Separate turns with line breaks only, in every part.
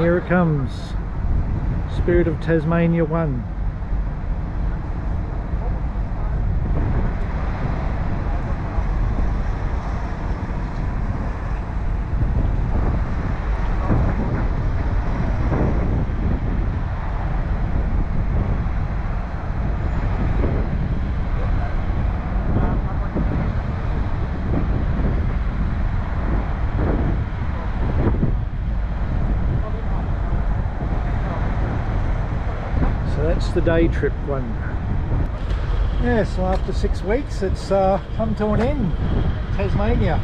here it comes. Spirit of Tasmania 1. The day trip one. Yeah, so after six weeks it's uh, come to an end. Tasmania.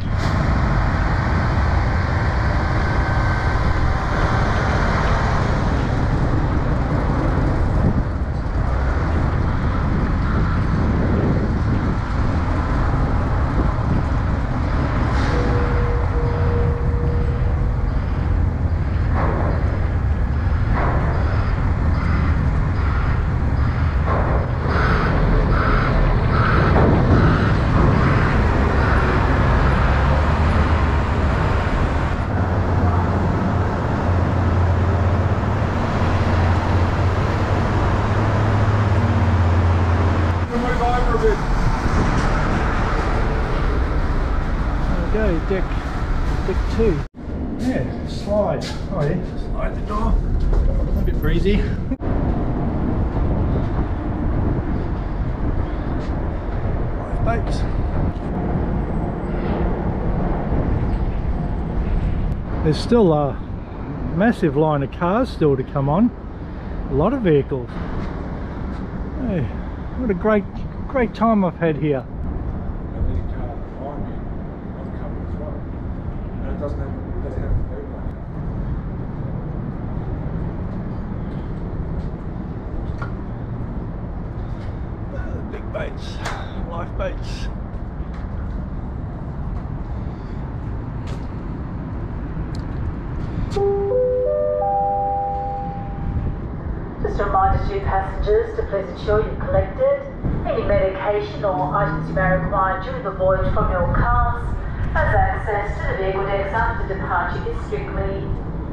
Move over a bit.
There we go, deck, deck two. Yeah, slide. Oh yeah, slide the door. A bit breezy. Lifeboats. There's still a massive line of cars still to come on. A lot of vehicles. Hey, what a great, great time I've had here.
As well. And it doesn't have, it doesn't have
ensure you've collected any medication or items you may require during the voyage from your cars, as access to the vehicle decks after departure is strictly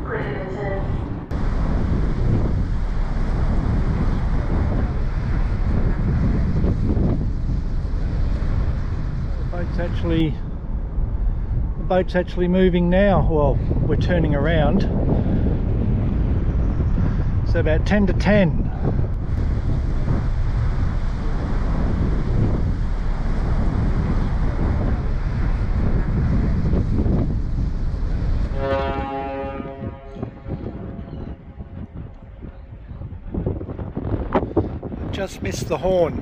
prohibited.
The boat's actually the boat's actually moving now. Well, we're turning around. So about 10 to 10. Just missed the horn.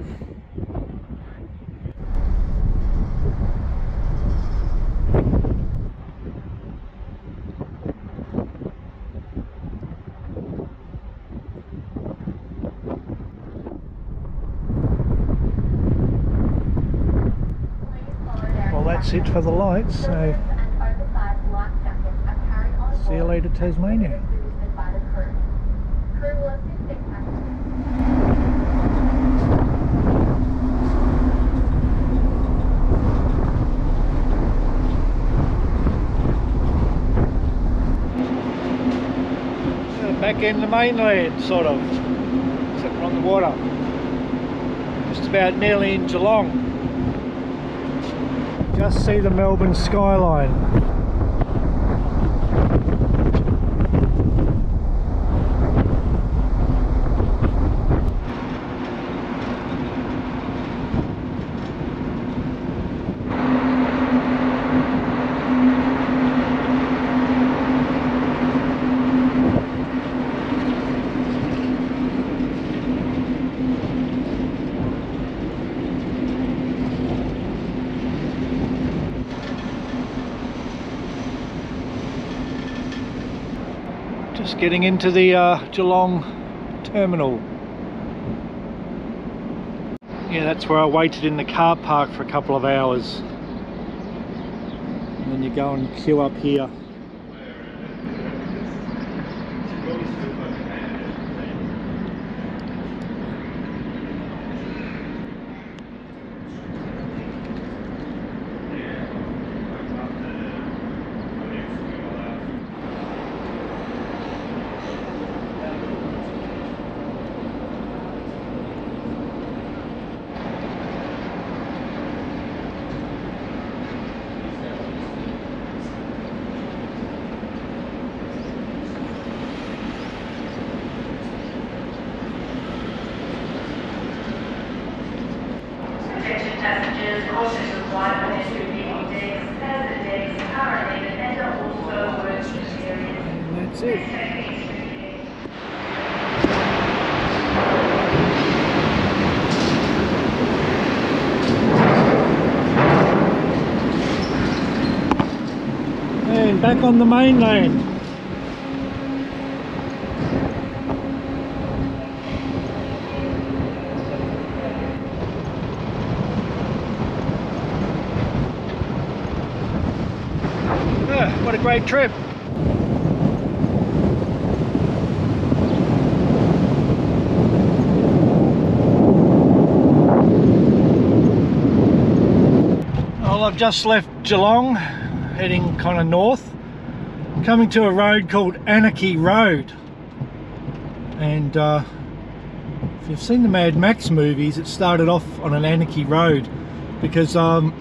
Well, that's it for the lights. So see you later, Tasmania. Uh, Back in the mainland, sort of, except we're on the water. Just about nearly in Geelong. Just see the Melbourne skyline. Just getting into the uh, Geelong terminal. Yeah, that's where I waited in the car park for a couple of hours. And then you go and queue up here. that's it. And back on the mainland. Ah, what a great trip. Well, I've just left Geelong, heading kind of north, coming to a road called Anarchy Road. And uh, if you've seen the Mad Max movies, it started off on an Anarchy Road because um,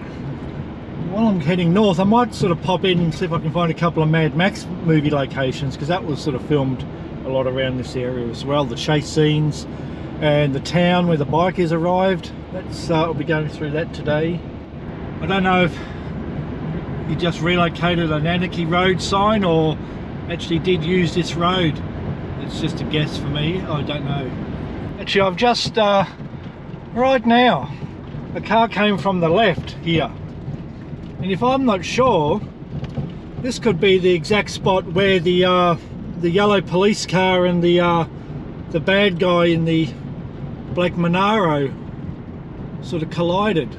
while I'm heading north, I might sort of pop in and see if I can find a couple of Mad Max movie locations because that was sort of filmed a lot around this area as well. The chase scenes and the town where the bikers arrived. That's uh, I'll be going through that today. I don't know if he just relocated an Anarchy Road sign or actually did use this road. It's just a guess for me. I don't know. Actually, I've just uh, right now a car came from the left here and if I'm not sure this could be the exact spot where the uh, the yellow police car and the uh, the bad guy in the black Monaro sort of collided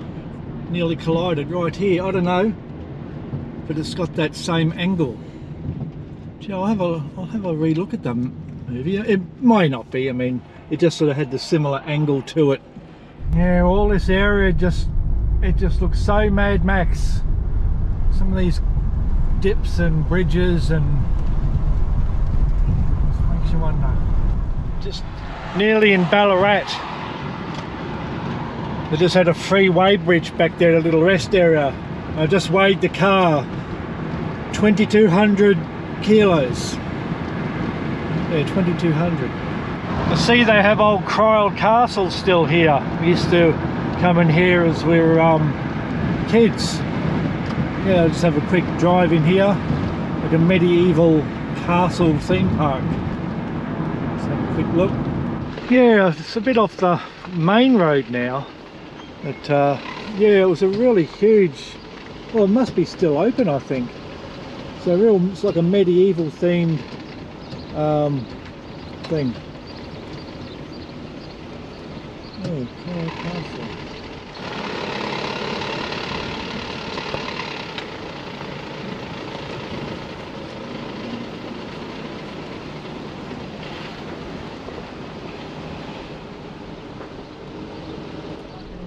nearly collided right here I don't know but it's got that same angle. Gee, I'll have a I'll have a relook at that movie. It might not be I mean it just sort of had the similar angle to it. Yeah all this area just it just looks so Mad Max. Some of these dips and bridges and just makes you wonder. Just nearly in Ballarat. They just had a free weigh bridge back there a little rest area I just weighed the car. 2200 kilos. Yeah 2200 I see they have old Kryal Castle still here. We used to come in here as we were um, kids. Yeah just have a quick drive in here like a medieval castle theme park. Let's have a quick look. Yeah it's a bit off the main road now but uh, yeah it was a really huge well it must be still open I think. So real it's like a medieval themed um, thing. Oh Kryal Castle.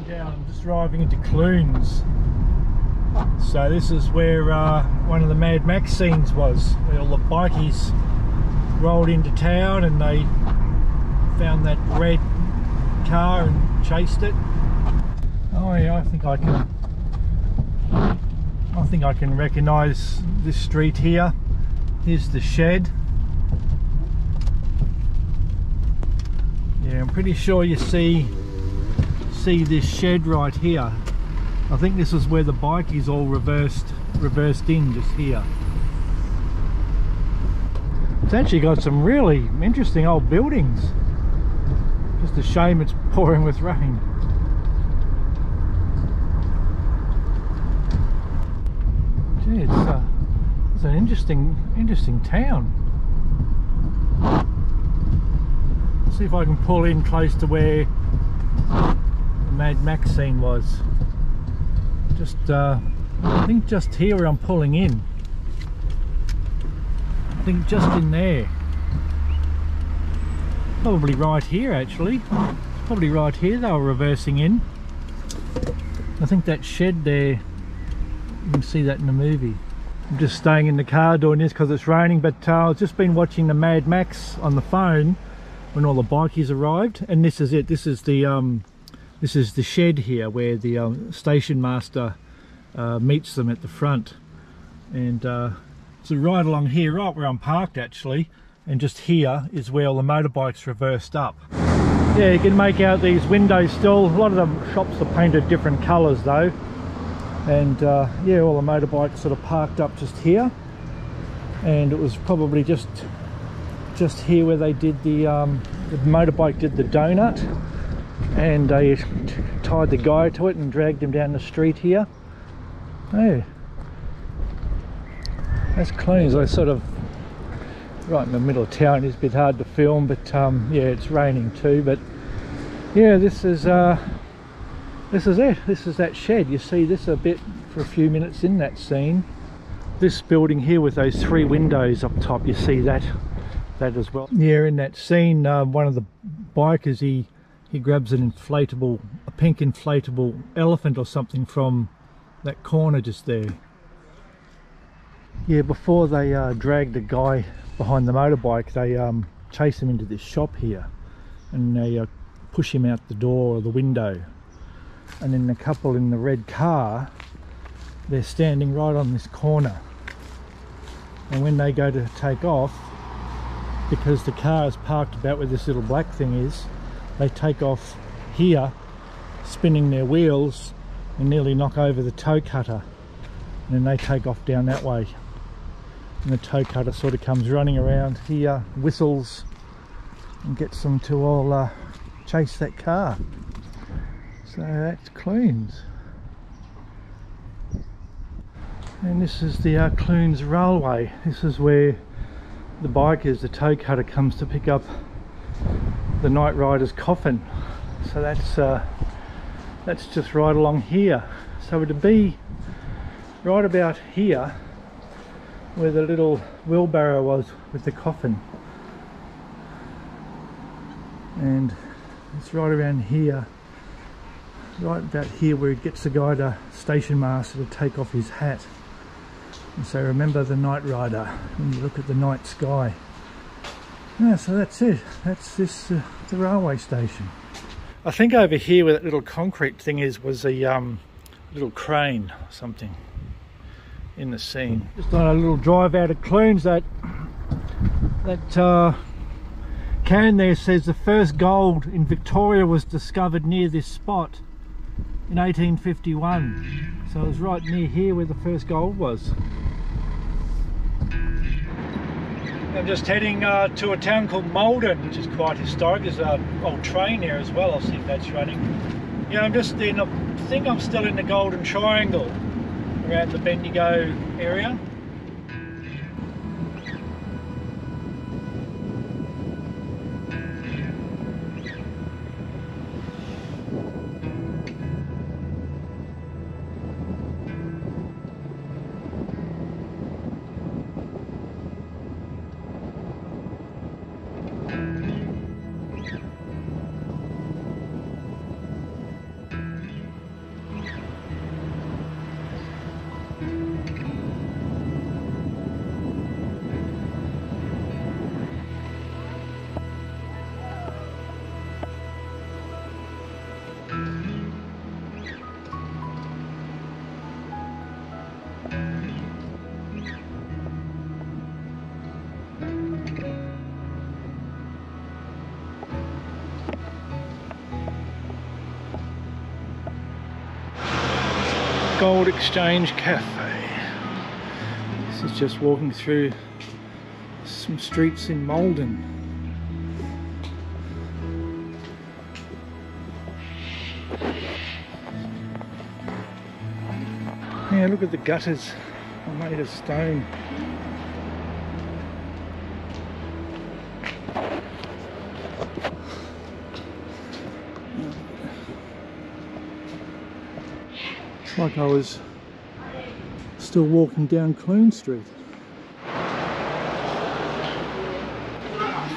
Down, I'm just driving into Clunes. So this is where uh, one of the Mad Max scenes was, where all the bikies rolled into town and they found that red car and chased it. Oh yeah, I think I can. I think I can recognise this street here. Here's the shed. Yeah, I'm pretty sure you see see this shed right here. I think this is where the bike is all reversed reversed in just here. It's actually got some really interesting old buildings. Just a shame it's pouring with rain. Gee, it's, uh, it's an interesting interesting town. see if I can pull in close to where the Mad Max scene was. Just, uh, I think just here where I'm pulling in. I think just in there. Probably right here actually. Probably right here they were reversing in. I think that shed there, you can see that in the movie. I'm just staying in the car doing this because it's raining but uh, I've just been watching the Mad Max on the phone when all the bikies arrived and this is it this is the um this is the shed here where the um, station master uh, meets them at the front. And uh, so right along here right where I'm parked actually. And just here is where all the motorbikes reversed up. Yeah you can make out these windows still. A lot of the shops are painted different colors though. And uh, yeah all the motorbikes sort of parked up just here. And it was probably just just here where they did the um, the motorbike did the donut and they tied the guy to it and dragged him down the street here. Hey, that's Clunes. I sort of right in the middle of town. It's a bit hard to film, but um, yeah, it's raining too. But yeah, this is uh, this is it. This is that shed. You see this a bit for a few minutes in that scene. This building here with those three windows up top. You see that that as well. Yeah, in that scene, uh, one of the bikers he he grabs an inflatable, a pink inflatable elephant or something from that corner just there. Yeah, before they uh, drag the guy behind the motorbike, they um, chase him into this shop here and they uh, push him out the door or the window. And then the couple in the red car, they're standing right on this corner. And when they go to take off, because the car is parked about where this little black thing is, they take off here, spinning their wheels and nearly knock over the Toecutter. And then they take off down that way and the Toecutter sort of comes running around here, whistles and gets them to all uh, chase that car. So that's Clunes. And this is the uh, Clunes Railway. This is where the bikers, the Toecutter comes to pick up the Nightrider's coffin. So that's uh, that's just right along here. So to be right about here where the little wheelbarrow was with the coffin and it's right around here right about here where it gets the guy to station master to take off his hat and so remember the Nightrider when you look at the night sky yeah so that's it that's this uh, the railway station I think over here where that little concrete thing is was a um, little crane or something in the scene. Just on a little drive out of Clunes that that uh, can there says the first gold in Victoria was discovered near this spot in 1851. So it was right near here where the first gold was. I'm just heading uh, to a town called Maldon, which is quite historic. There's an old train there as well. I'll see if that's running. Yeah, I'm just in. I think I'm still in the Golden Triangle around the Bendigo area. Exchange Cafe. This is just walking through some streets in Maldon. Yeah, look at the gutters are made of stone. Like I was still walking down Clune Street.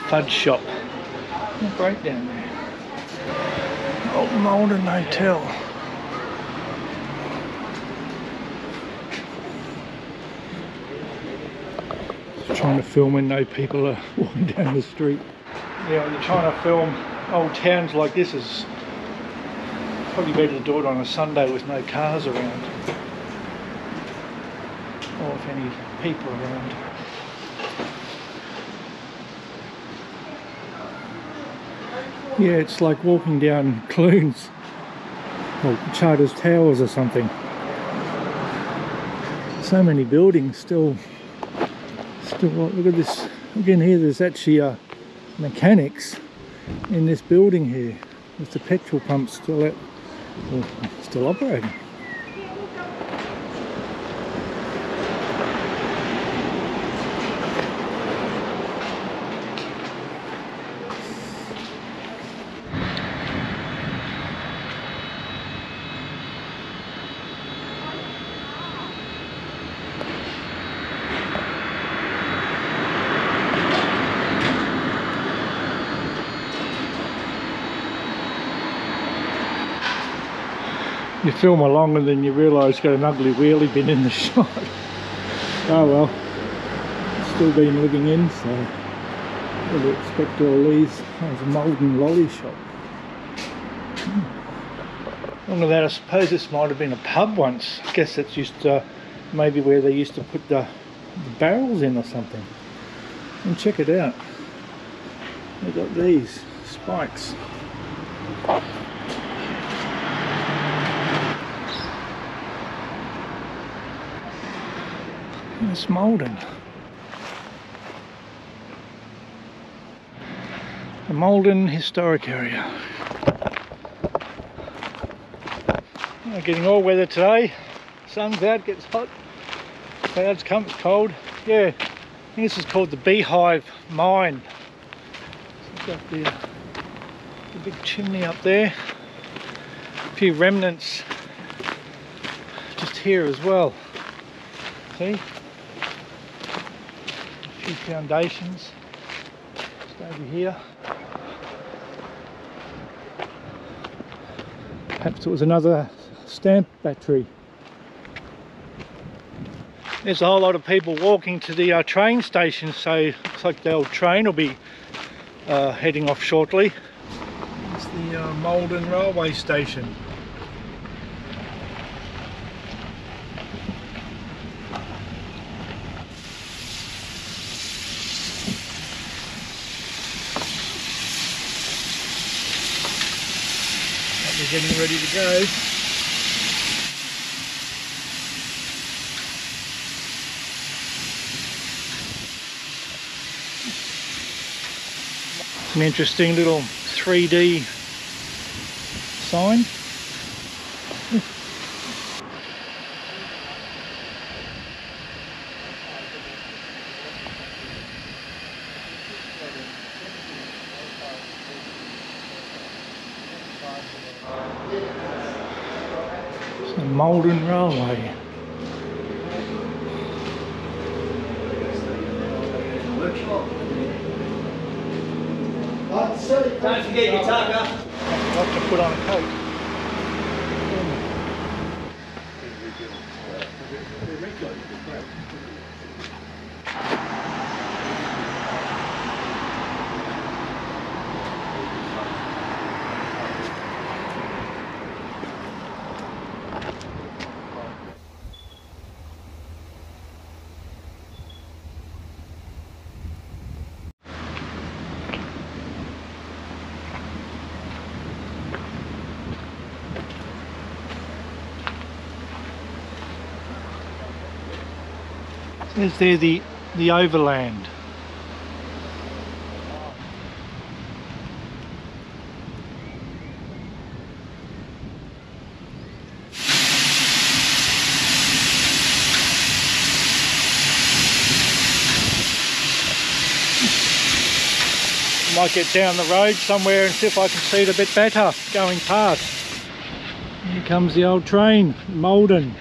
Fudge shop. Not great down there. Old Maldon Hotel. Just trying to film when no people are walking down the street. Yeah, when you're trying to film old towns like this is probably better to do it on a Sunday with no cars around. Or if any people around. Yeah, it's like walking down Clunes or Charters Towers or something. So many buildings still, still, look at this Again here there's actually uh, mechanics in this building here with the petrol pump still at, still operating. Film along and then you realise you've got an ugly wheelie bin in the shot. oh well, still been living in, so what do you expect all these? Oh, it's a Maldon lolly shop. Hmm. Along with that, I suppose this might have been a pub once. I guess that's used to, maybe where they used to put the, the barrels in or something. And check it out. They've got these spikes. It's Maldon. The Maldon Historic Area. Oh, getting all weather today. Sun's out, gets hot. Clouds come, it's cold. Yeah, I think this is called the Beehive Mine. So the big chimney up there. A few remnants just here as well. See? Few foundations just over here. Perhaps it was another stamp battery. There's a whole lot of people walking to the uh, train station, so looks like the old train will be uh, heading off shortly. It's the uh, Maldon railway station. We're getting ready to go. An interesting little 3D sign. It's the Maldon Railway.
Don't forget your tucker.
What to put on a coat. There's there the the overland. Might get down the road somewhere and see if I can see it a bit better going past. Here comes the old train, Maldon.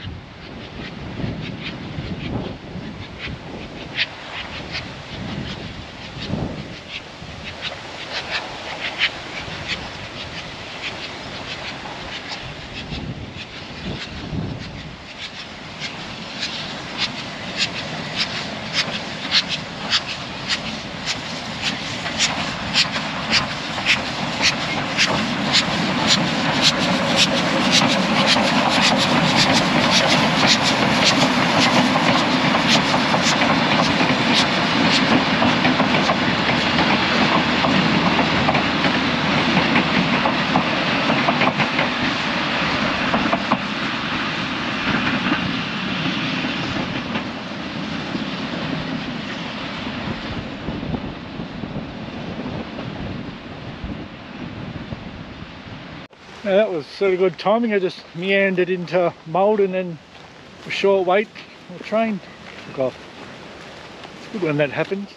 Was sort of good timing. I just meandered into Mould and then a short wait, the train took off. It's good when that happens.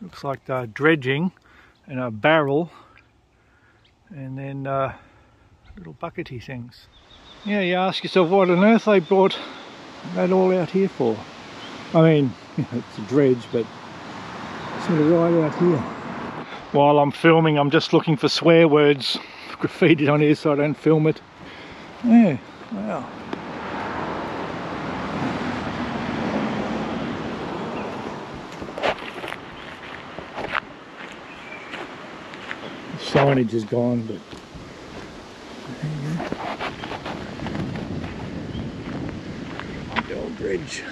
Looks like they're dredging in a barrel and then uh, little buckety things. Yeah, you ask yourself what on earth they brought that all out here for. I mean, it's a dredge, but sort of right out here. While I'm filming, I'm just looking for swear words graffitied on here so I don't film it. Yeah, wow. Signage is gone, but the old bridge.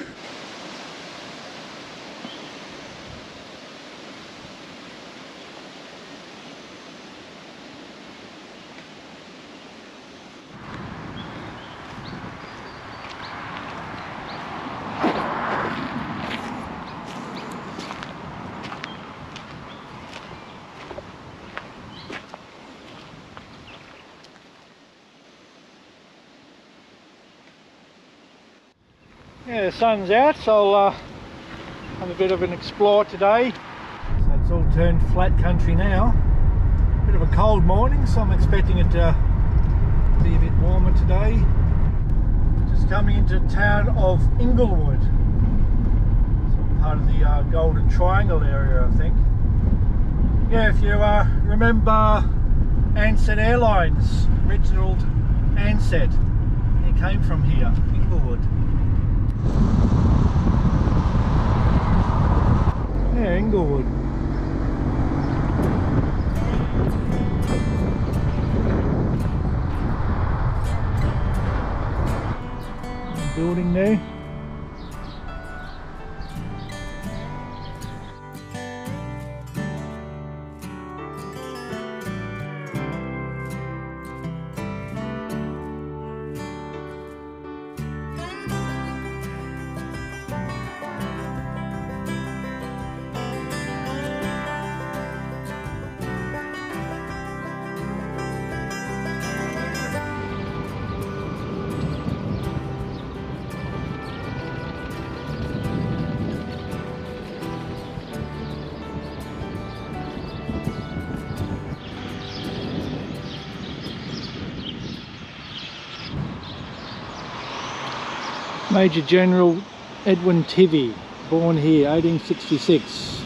Sun's out, so I'll uh, have a bit of an explore today. So it's all turned flat country now. Bit of a cold morning, so I'm expecting it to be a bit warmer today. Just coming into town of Inglewood. It's part of the uh, Golden Triangle area, I think. Yeah, if you uh, remember Ansett Airlines, Reginald Ansett, he came from here, Inglewood. Yeah, Inglewood. Building there. Major General Edwin Tivey, born here 1866,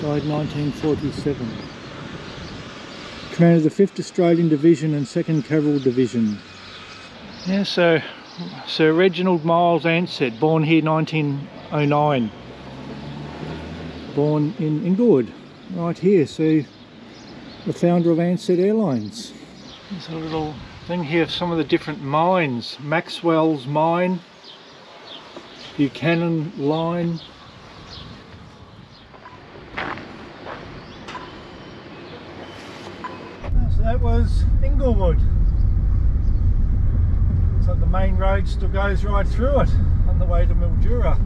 died 1947. Commander of the 5th Australian Division and 2nd Cavalry Division. Yeah, so Sir Reginald Miles Ansett, born here 1909. Born in Inglewood, right here, so the founder of Ansett Airlines. There's a little thing here of some of the different mines. Maxwell's mine, Buchanan line. So that was Inglewood. So the main road still goes right through it on the way to Mildura.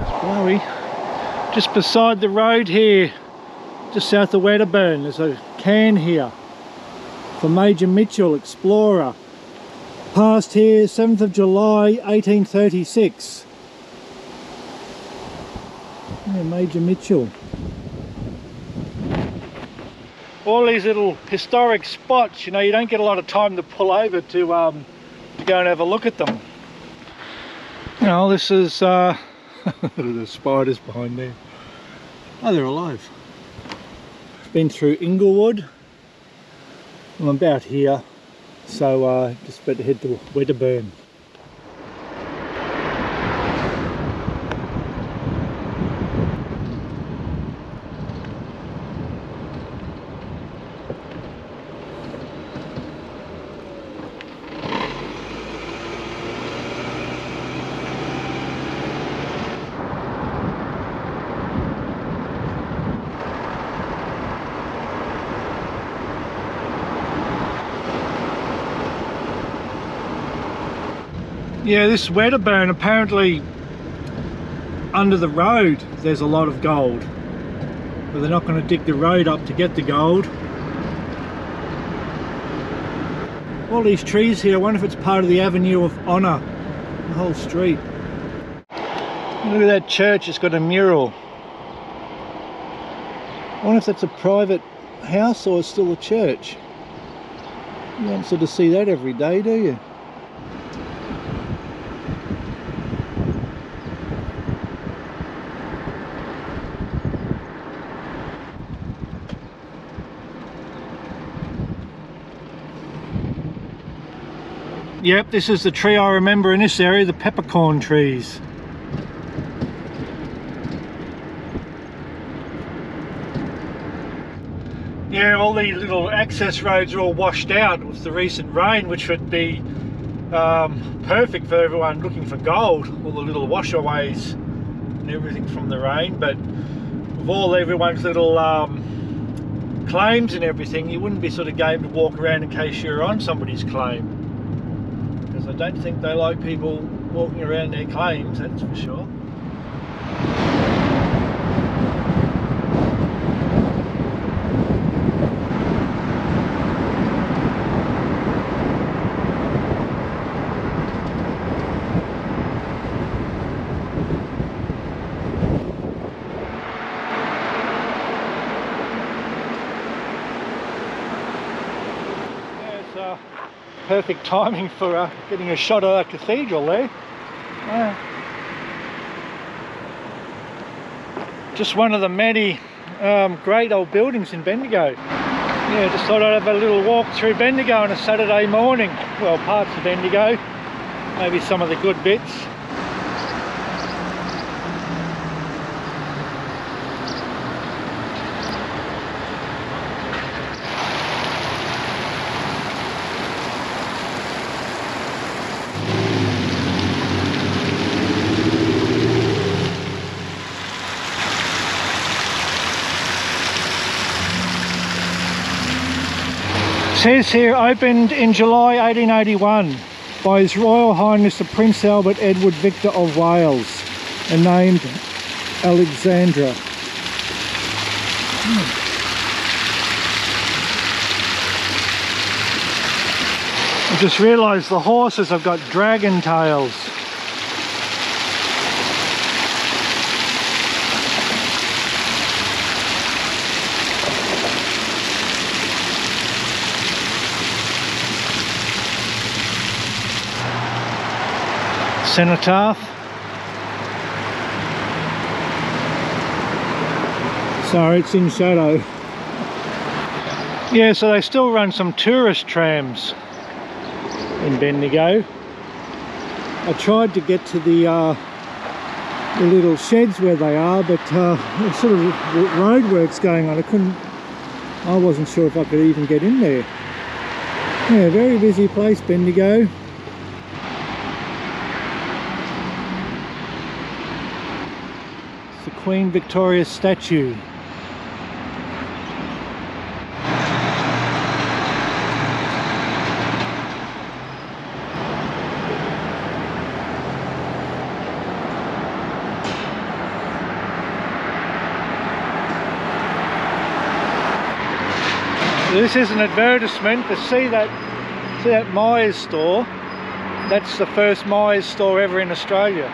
It's blowy. Just beside the road here, just south of Wedderburn, there's a can here for Major Mitchell, explorer. Passed here 7th of July 1836. Yeah, Major Mitchell. All these little historic spots, you know, you don't get a lot of time to pull over to, um, to go and have a look at them. You know, this is, uh, the spiders behind there. Oh, they're alive. Been through Inglewood. I'm about here, so uh, just about to head to Wedderburn. Yeah, this Wedderburn apparently under the road there's a lot of gold. But they're not going to dig the road up to get the gold. All these trees here, I wonder if it's part of the Avenue of Honour, the whole street. Look at that church, it's got a mural. I wonder if that's a private house or it's still a church. You don't sort of see that every day, do you? Yep, this is the tree I remember in this area, the peppercorn trees. Yeah, all the little access roads are all washed out with the recent rain, which would be um, perfect for everyone looking for gold. All the little washaways and everything from the rain, but with all everyone's little um, claims and everything, you wouldn't be sort of game to walk around in case you're on somebody's claim. Don't think they like people walking around their claims, that's for sure. Yeah, uh, perfect timing for uh, getting a shot of the cathedral there. Just one of the many um, great old buildings in Bendigo. Yeah, just thought I'd have a little walk through Bendigo on a Saturday morning. Well, parts of Bendigo, maybe some of the good bits. Says here opened in July 1881 by His Royal Highness the Prince Albert Edward Victor of Wales and named Alexandra. I just realised the horses have got dragon tails. Cenotaph. Sorry, it's in shadow. Yeah, so they still run some tourist trams in Bendigo. I tried to get to the, uh, the little sheds where they are, but uh, there's sort of roadworks going on. I couldn't, I wasn't sure if I could even get in there. Yeah, very busy place, Bendigo. Queen Victoria statue. This is an advertisement to see that see that Myers store. That's the first Myers store ever in Australia.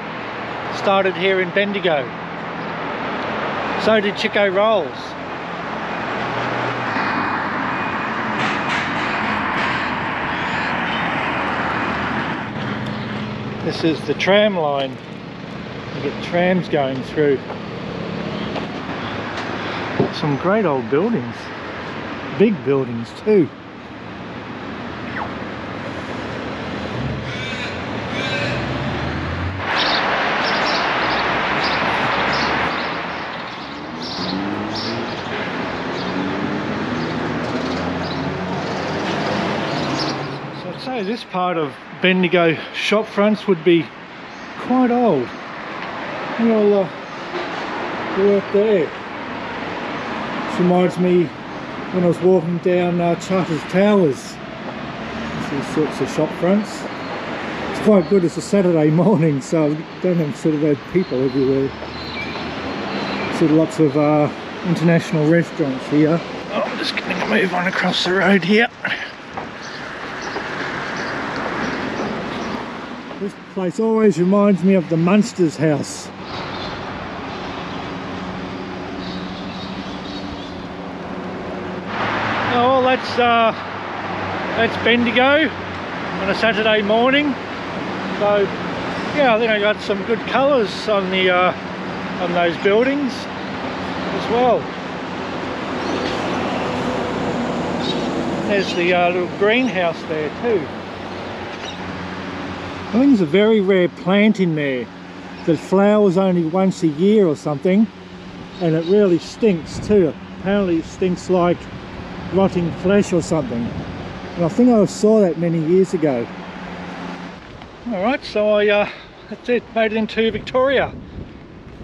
Started here in Bendigo. So did Chiko Rolls. This is the tram line. You get trams going through. Some great old buildings. Big buildings too. This part of Bendigo shop fronts would be quite old. Look all the work there. This reminds me when I was walking down uh, Charters Towers. These sorts of shop fronts. It's quite good. It's a Saturday morning, so we don't have sort of had people everywhere. Sort lots of uh, international restaurants here. Oh, I'm just going to move on across the road here. Place always reminds me of the Munsters house. Oh, well, that's uh, that's Bendigo on a Saturday morning. So, yeah, I think I got some good colours on the uh, on those buildings as well. There's the uh, little greenhouse there too. I think there's a very rare plant in there that flowers only once a year or something and it really stinks too. Apparently it stinks like rotting flesh or something. And I think I saw that many years ago. Alright, so I, uh, that's it, made it into Victoria.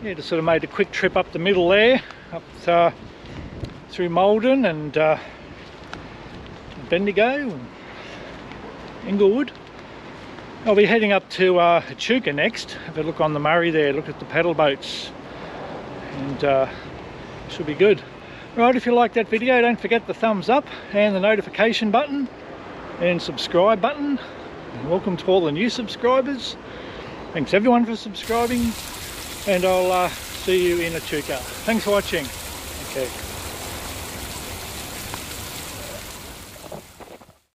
Yeah, just sort of made a quick trip up the middle there, up uh, through Maldon and uh, Bendigo and Inglewood. I'll be heading up to uh, Echuca next. Have a look on the Murray there, look at the paddle boats. And uh, should be good. Right, if you like that video, don't forget the thumbs up and the notification button and subscribe button. And welcome to all the new subscribers. Thanks everyone for subscribing and I'll uh, see you in Echuca. Thanks for watching. Okay.